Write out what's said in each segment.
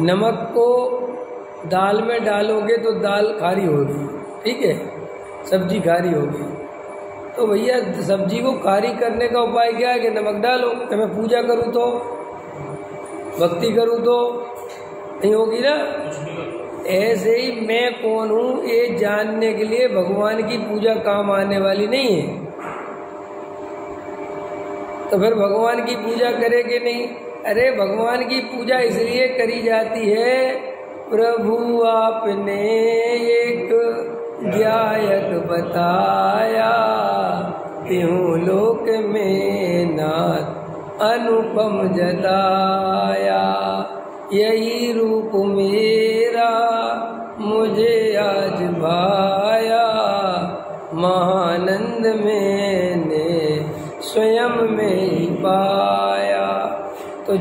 नमक को दाल में डालोगे तो दाल खारी होगी, ठीक है? सब्ज़ी खारी होगी। तो भैया, सब्ज़ी को खारी करने का उपाय क्या है कि नमक डालो? कि मैं पूजा करूँ तो? भक्ति करूँ तो? नहीं होगी ना? ऐसे ही मैं कौन हूँ? ये जानने के लिए भगवान की पूजा काम आने वाली नहीं है। तो फिर भगवान की पूजा करे कि नहीं? अरे भगवान की पूजा इसलिए करी जाती है, प्रभु आपने एक ज्ञायक बताया त्यों लोक में नाथ अनुपम जताया, यही रूप मेरा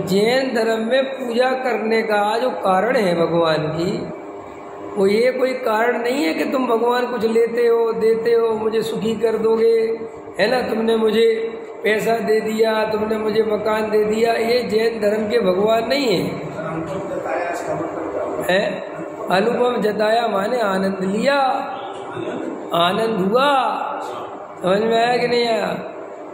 जैन धर्म में पूजा करने का जो कारण है भगवान की, वो ये कोई कारण नहीं है कि तुम भगवान कुछ लेते हो, देते हो, मुझे सुखी कर दोगे? है ना? तुमने मुझे पैसा दे दिया, तुमने मुझे मकान दे दिया, ये जैन धर्म के भगवान नहीं है। है? अनुपम जताया, माने आनंद लिया, आनंद हुआ। समझ में आया कि नहीं आया?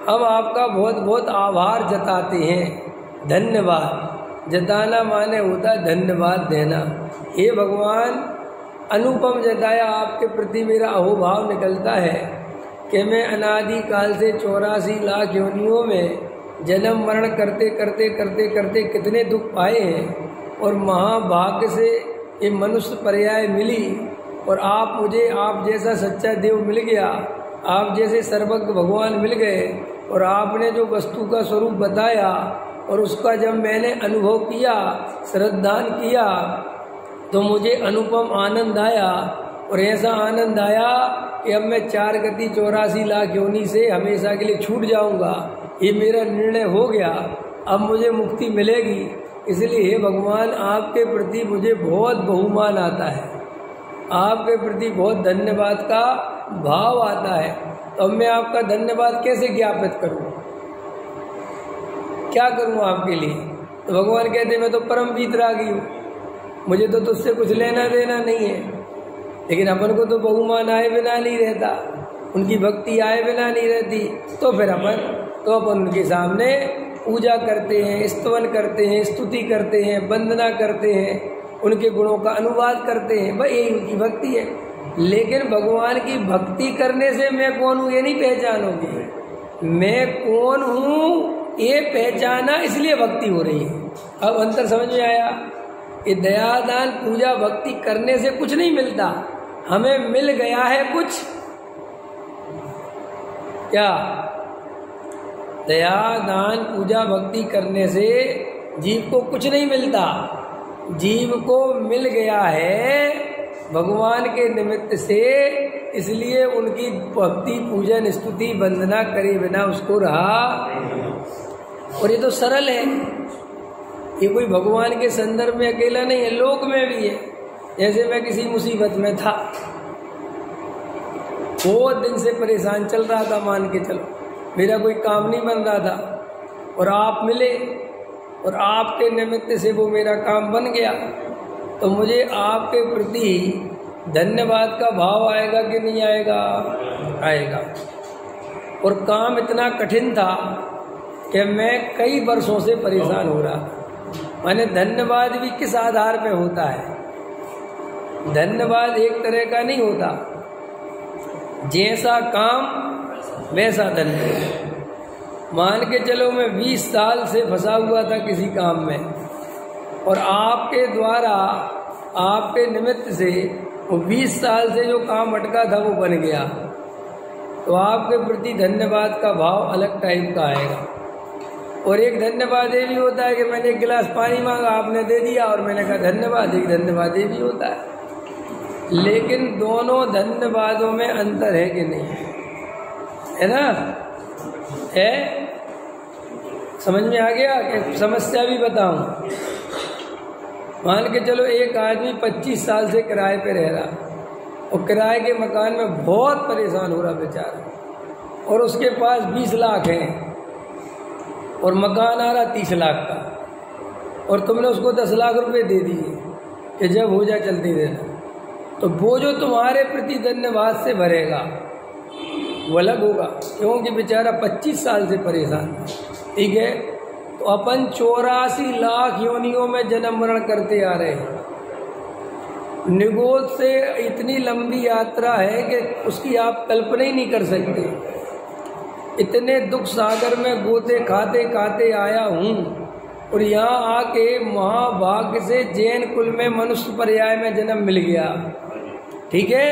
हम आपका बहुत बहुत आभार जताते हैं। धन्यवाद। जताना माने होता धन्यवाद देना। हे भगवान, अनुपम जताया आपके प्रति मेरा अहोभाव निकलता है कि मैं अनादि काल से चौरासी लाख योनियों में जन्म मरण करते करते करते करते कितने दुख पाए हैं और महाभाग्य से ये मनुष्य पर्याय मिली और आप मुझे, आप जैसा सच्चा देव मिल गया, आप जैसे सर्वज्ञ भगवान मिल गए और आपने जो वस्तु का स्वरूप बताया और उसका जब मैंने अनुभव किया, श्रद्धान किया तो मुझे अनुपम आनंद आया। और ऐसा आनंद आया कि अब मैं चार गति चौरासी लाख योनि से हमेशा के लिए छूट जाऊँगा। ये मेरा निर्णय हो गया। अब मुझे मुक्ति मिलेगी। इसलिए हे भगवान, आपके प्रति मुझे बहुत बहुमान आता है। आपके प्रति बहुत धन्यवाद का भाव आता है। तो मैं आपका धन्यवाद कैसे ज्ञापित करूँ? क्या करूँ आपके लिए? तो भगवान कहते, मैं तो परम वीतरागी हूँ। मुझे तो तुझसे कुछ लेना देना नहीं है। लेकिन अपन को तो बहुमान आए बिना नहीं रहता। उनकी भक्ति आए बिना नहीं रहती। तो फिर अपन तो अपन उनके सामने पूजा करते हैं, स्तवन करते हैं, स्तुति करते हैं, वंदना करते हैं। उनके गुणों का अनुवाद करते हैं। भाई यही उनकी भक्ति है। लेकिन भगवान की भक्ति करने से मैं कौन हूँ, ये नहीं पहचानोगे। मैं कौन हूँ? ये पहचाना इसलिए भक्ति हो रही है। अब अंतर समझ में आया? ये दयादान पूजा भक्ति करने से कुछ नहीं मिलता। हमें मिल गया है कुछ। क्या? दया दान पूजा भक्ति करने से जीव को कुछ नहीं मिलता। जीव को मिल गया है भगवान के निमित्त से इसलिए उनकी भक्ति, पूजन, स्तुति, वंदना करे बिना उसको रहा और ये तो सरल है। ये कोई भगवान के संदर्भ में अकेला नहीं है, लोक में भी है। जैसे मैं किसी मुसीबत में था, बहुत दिन से परेशान चल रहा था, मान के चलो। मेरा कोई काम नहीं बन रहा था, और आप मिले, और आपके निमित्त से वो मेरा काम बन गया तो मुझे आपके प्रति धन्यवाद का भाव आएगा कि नहीं आएगा? आएगा। और काम इतना कठिन था कि मैं कई वर्षों से परेशान हो रहा मैंने धन्यवाद भी किस आधार पे होता है? धन्यवाद एक तरह का नहीं होता। जैसा काम, वैसा धन्यवाद। मान के चलो मैं 20 साल से फंसा हुआ था किसी काम में। और आपके द्वारा, आपके निमित्त से वो 20 साल से जो काम अटका था वो बन गया। तो आपके प्रति धन्यवाद का भाव अलग टाइप का आएगा। और एक धन्यवाद ये भी होता है कि मैंने एक गिलास पानी मांगा, आपने दे दिया और मैंने कहा धन्यवाद, एक धन्यवाद ये भी होता है। लेकिन दोनों धन्यवादों में अंतर है कि नहीं? है ना? है? समझ में आ गया? कि समस्या भी बताऊँ। मान के चलो एक आदमी 25 साल से किराए पे रह रहा। और किराए के मकान में बहुत परेशान हो रहा बेचारा। और उसके पास 20 लाख हैं। और मकान आ रहा तीस लाख का। और तुमने उसको दस लाख रुपए दे दिए कि जब हो जाए जल्दी देना। तो वो जो तुम्हारे प्रति धन्यवाद से भरेगा, वो अलग होगा। क्योंकि बेचारा पच्चीस साल से परेशान ठीक है? तो अपन चौरासी लाख योनियों में जन्म मरण करते आ रहे हैं। निगोद से इतनी लंबी यात्रा है कि उसकी आप कल्पना ही नहीं कर सकते। इतने दुख सागर में गोते खाते खाते आया हूँ और यहाँ आके महाभाग्य से जैन कुल में मनुष्य पर्याय में जन्म मिल गया। ठीक है?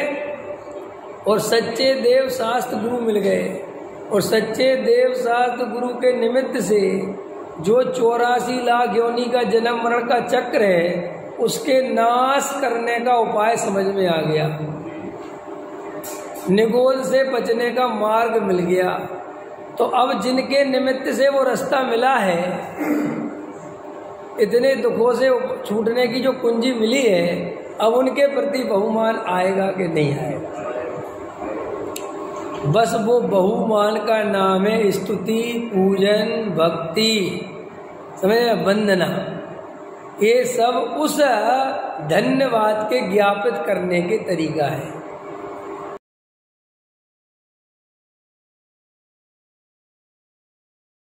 और सच्चे देव शास्त्र गुरु मिल गए। और सच्चे देव शास्त्र गुरु के निमित्त से जो चौरासी लाख योनि का जन्म मरण का चक्र है, उसके नाश करने का उपाय समझ में आ गया। निगोल से बचने का मार्ग मिल गया। तो अब जिनके निमित्त से वो रास्ता मिला है, इतने दुखों से छूटने की जो कुंजी मिली है, अब उनके प्रति बहुमान आएगा कि नहीं आएगा? बस वो बहुमान का नाम है स्तुति, पूजन, भक्ति। समझ? वंदना। ये सब उस धन्यवाद के ज्ञापित करने के तरीका है।